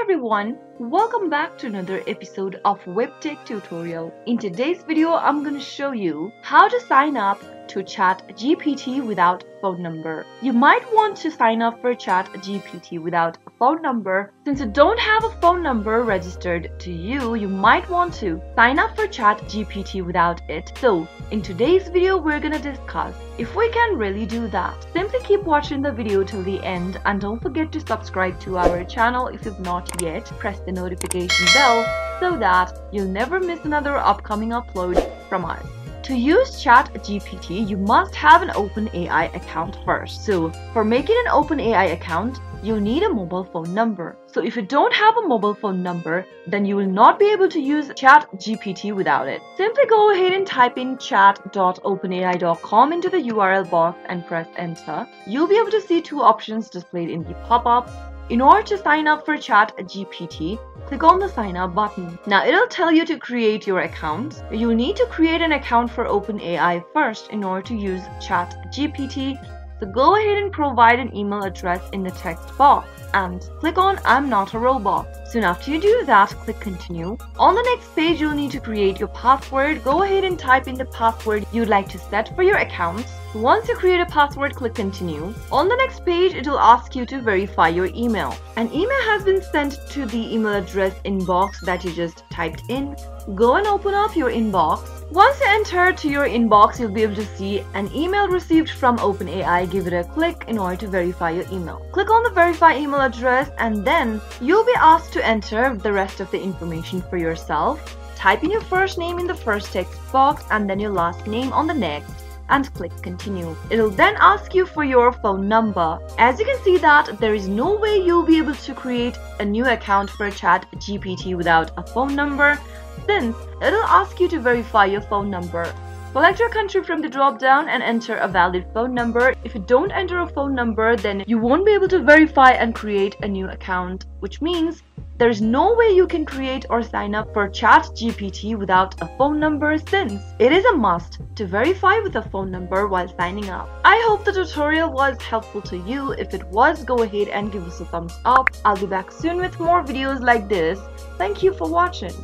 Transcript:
everyone, welcome back to another episode of WebTech tutorial. In today's video, I'm gonna show you how to sign up to Chat GPT without phone number. You might want to sign up for Chat GPT without a phone number. Since you don't have a phone number registered to you, you might want to sign up for Chat GPT without it. So, in today's video, we're gonna discuss if we can really do that. Simply keep watching the video till the end and don't forget to subscribe to our channel if you've not yet. Press the notification bell so that you'll never miss another upcoming upload from us. To use ChatGPT, you must have an OpenAI account first. So, for making an OpenAI account, you'll need a mobile phone number. So if you don't have a mobile phone number, then you will not be able to use ChatGPT without it. Simply go ahead and type in chat.openai.com into the URL box and press enter. You'll be able to see two options displayed in the pop-up. In order to sign up for ChatGPT, click on the sign up button. Now it'll tell you to create your account. You'll need to create an account for OpenAI first in order to use ChatGPT. So go ahead and provide an email address in the text box and click on I'm not a robot. Soon after you do that, click continue. On the next page, you'll need to create your password. Go ahead and type in the password you'd like to set for your account. Once you create a password, click continue. On the next page, it will ask you to verify your email. An email has been sent to the email address inbox that you just typed in. Go and open up your inbox. Once you enter to your inbox, you'll be able to see an email received from OpenAI. Give it a click in order to verify your email. Click on the verify email address and then you'll be asked to enter the rest of the information for yourself. Type in your first name in the first text box and then your last name on the next and click continue. It'll then ask you for your phone number. As you can see that there is no way you'll be able to create a new account for Chat GPT without a phone number since it'll ask you to verify your phone number. Select your country from the drop down and enter a valid phone number. If you don't enter a phone number, then you won't be able to verify and create a new account, which means there's no way you can create or sign up for ChatGPT without a phone number since it is a must to verify with a phone number while signing up. I hope the tutorial was helpful to you. If it was, go ahead and give us a thumbs up. I'll be back soon with more videos like this. Thank you for watching.